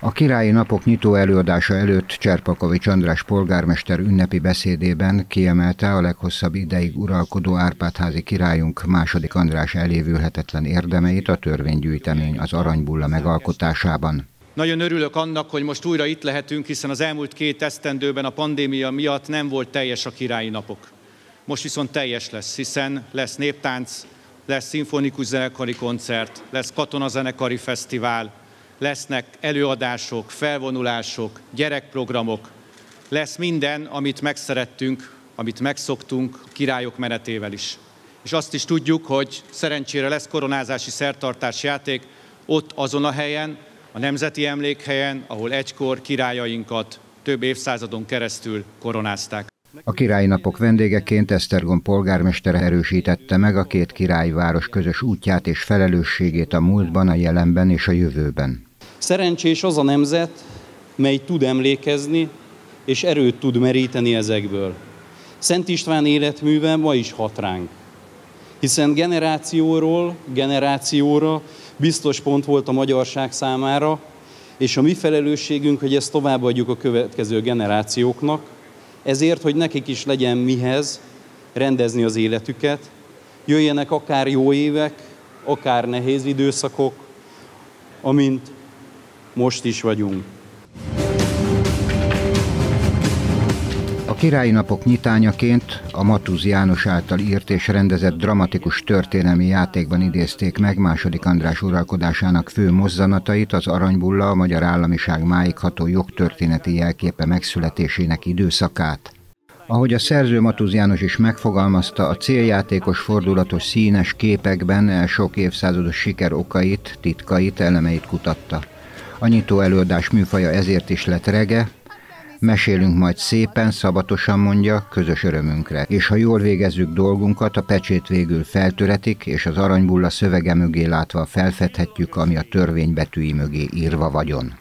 A királyi napok nyitó előadása előtt Cserpakovics András polgármester ünnepi beszédében kiemelte a leghosszabb ideig uralkodó Árpádházi királyunk második András elévülhetetlen érdemeit a törvénygyűjtemény az aranybulla megalkotásában. Nagyon örülök annak, hogy most újra itt lehetünk, hiszen az elmúlt két esztendőben a pandémia miatt nem volt teljes a királyi napok. Most viszont teljes lesz, hiszen lesz néptánc, lesz szimfonikus zenekari koncert, lesz katonazenekari fesztivál, lesznek előadások, felvonulások, gyerekprogramok, lesz minden, amit megszerettünk, amit megszoktunk királyok menetével is. És azt is tudjuk, hogy szerencsére lesz koronázási szertartás játék ott azon a helyen, a Nemzeti Emlékhelyen, ahol egykor királyainkat több évszázadon keresztül koronázták. A királyi napok vendégeként Esztergom polgármester erősítette meg a két királyi város közös útját és felelősségét a múltban, a jelenben és a jövőben. Szerencsés az a nemzet, mely tud emlékezni, és erőt tud meríteni ezekből. Szent István életműve ma is hat ránk. Hiszen generációról generációra biztos pont volt a magyarság számára, és a mi felelősségünk, hogy ezt továbbadjuk a következő generációknak, ezért, hogy nekik is legyen mihez rendezni az életüket, jöjjenek akár jó évek, akár nehéz időszakok, amint most is vagyunk. A királyi napok nyitányaként a Matúz János által írt és rendezett dramatikus történelmi játékban idézték meg második András uralkodásának fő mozzanatait, az aranybulla a magyar államiság máig ható jogtörténeti jelképe megszületésének időszakát. Ahogy a szerző Matúz János is megfogalmazta, a céljátékos fordulatos színes képekben sok évszázados siker okait, titkait, elemeit kutatta. A nyitó előadás műfaja ezért is lett rege, Mesélünk majd szépen, szabatosan mondja, közös örömünkre. És ha jól végezzük dolgunkat, a pecsét végül feltöretik, és az aranybulla szövege mögé látva felfedhetjük, ami a törvény betűi mögé írva vagyon.